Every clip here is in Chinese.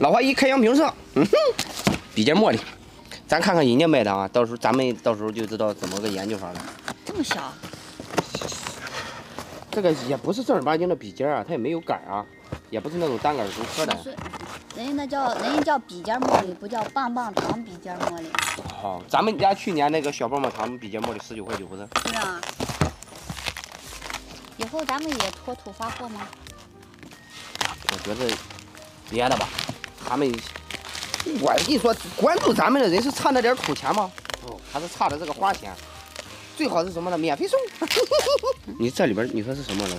老花一开阳屏上，嗯哼，笔尖茉莉，咱看看人家卖的啊，到时候咱们到时候就知道怎么个研究法了。这么小，这个也不是正儿八经的笔尖啊，它也没有杆啊，也不是那种单杆竹科的。是，人家那叫人家叫笔尖茉莉，不叫棒棒糖笔尖茉莉。好，咱们家去年那个小棒棒糖笔尖茉莉十九块九不是？是啊。以后咱们也脱土发货吗？我觉得别的吧，他们，我跟你说，关注咱们的人是差那点土钱吗？哦，还是差的这个花钱。最好是什么呢？免费送。你这里边你说是什么了？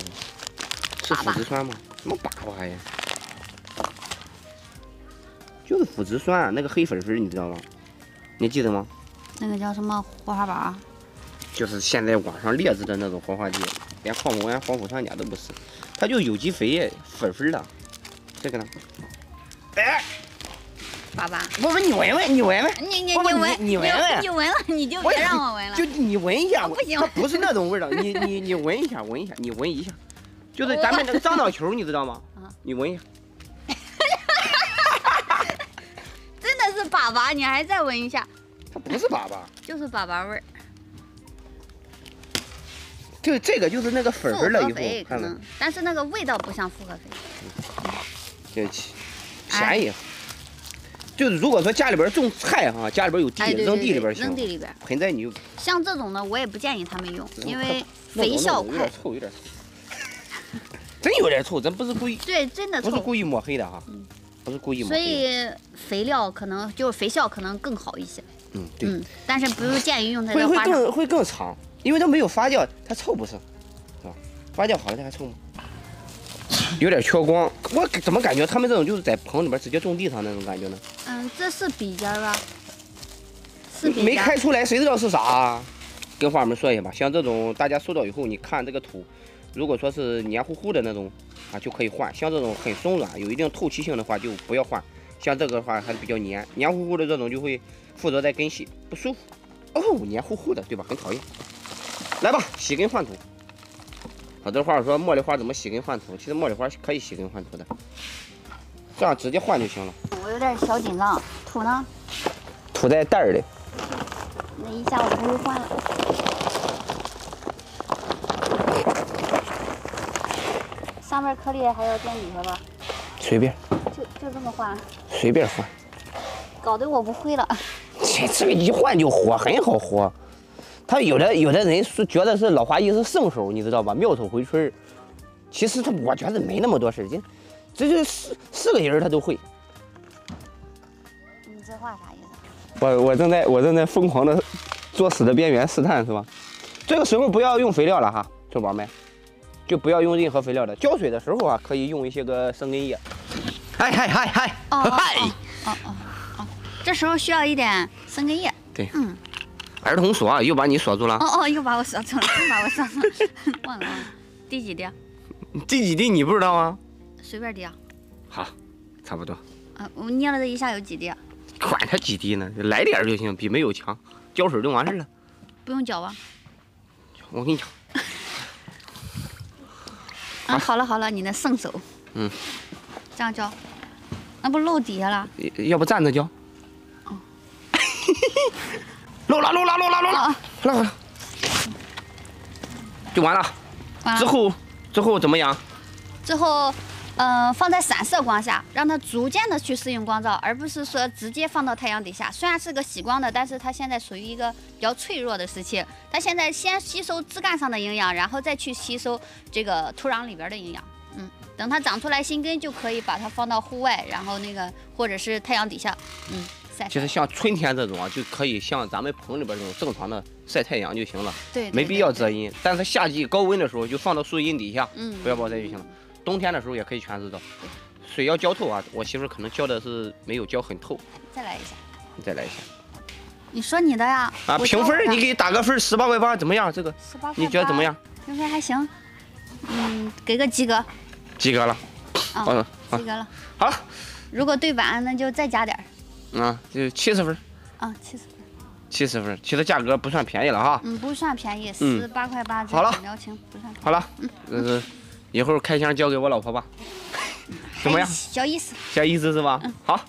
是腐殖酸吗？什么粑粑呀？就是腐殖酸，那个黑粉粉，你知道吗？你记得吗？那个叫什么活化宝？就是现在网上劣质的那种活化剂，连矿物胺、防腐酸钾都不是，它就有机肥粉粉的。这个呢？哎，爸爸，我闻你闻闻，你闻闻，你你你闻，你闻闻，你闻了你就别让我闻了，就你闻一下，不行，它不是那种味道，你你你闻一下，闻一下，你闻一下，就是咱们那个樟脑球，你知道吗？啊，你闻一下。真的是粑粑，你还再闻一下。它不是粑粑，就是粑粑味儿。就这个就是那个粉粉了以后，但是那个味道不像复合肥。对，便宜。就是如果说家里边种菜哈，家里边有地，扔地里边行。扔地里边。盆栽你就。像这种的，我也不建议他们用，因为肥效快。有点臭，有点臭。真有点臭，咱不是故意。对，真的臭。不是故意抹黑的哈，不是故意抹黑。所以肥料可能就是肥效可能更好一些。嗯，对。嗯，但是不建议用它的花会更会更长。因为它没有发酵，它臭不是，是吧？发酵好了它还臭吗？有点缺光，我怎么感觉他们这种就是在棚里边直接种地上那种感觉呢？嗯，这是笔尖吧？没开出来，谁知道是啥？啊跟花友们说一下吧，像这种大家收到以后，你看这个土，如果说是黏糊糊的那种啊，就可以换；像这种很松软、有一定透气性的话，就不要换。像这个的话还是比较黏，黏糊糊的这种就会附着在根系，不舒服。哦，黏糊糊的，对吧？很讨厌。来吧，洗根换土。好多话说茉莉花怎么洗根换土？其实茉莉花可以洗根换土的，这样直接换就行了。我有点小紧张，土呢？土在袋儿里。那一下我不会换了。上面颗粒还要垫底下吧？随便。就就这么换？随便换。搞得我不会了。这这个一换就活，很好活。他有的有的人是觉得是老花艺是圣手，你知道吧？妙手回春其实他我觉得没那么多事儿，这这就四四个人他都会。你这话啥意思？我我正在我正在疯狂的作死的边缘试探是吧？这个时候不要用肥料了哈，小宝们，就不要用任何肥料了。浇水的时候啊，可以用一些个生根液。嗨嗨嗨嗨！哦哦哦哦，这时候需要一点生根液。对，嗯。儿童锁又把你锁住了。哦哦，又把我锁住了，又把我锁住了，忘了忘了。第几滴？第几滴你不知道吗？随便滴啊。好，差不多。啊，我捏了这一下有几滴？管它几滴呢，来点就行，比没有强。浇水就完事了。不用浇吧？我给你浇。啊，好了好了，你那圣手。嗯。这样浇，那不漏底下了？要不站着浇？哦。漏了漏了漏了漏了，好了好了，就完了。之后之后怎么样？之后，嗯，放在散射光下，让它逐渐的去适应光照，而不是说直接放到太阳底下。虽然是个喜光的，但是它现在属于一个比较脆弱的时期。它现在先吸收枝干上的营养，然后再去吸收这个土壤里边的营养。嗯，等它长出来新根，就可以把它放到户外，然后那个或者是太阳底下，嗯。就是像春天这种啊，就可以像咱们棚里边这种正常的晒太阳就行了，对，没必要遮阴。但是夏季高温的时候就放到树荫底下，嗯，不要暴晒就行了。冬天的时候也可以全日照，水要浇透啊。我媳妇可能浇的是没有浇很透，再来一下，你再来一下。你说你的呀？啊，评分你给打个分，十八块八怎么样？这个十八你觉得怎么样？评分还行，嗯，给个及格。及格了，啊，及格了。好，如果对版那就再加点儿。啊，就七十分啊，七十分，七十分，其实价格不算便宜了哈。嗯，不算便宜，十八块八。好了，聊情不算。好了，嗯，一会儿开箱交给我老婆吧。怎么样？小意思，小意思是吧？好，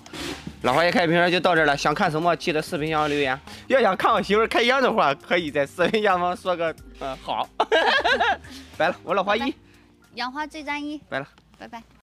老花爷开瓶就到这儿了。想看什么，记得视频下方留言。要想看我媳妇开箱的话，可以在视频下方说个嗯好。拜了，我老花一。养花最专一。拜了，拜拜。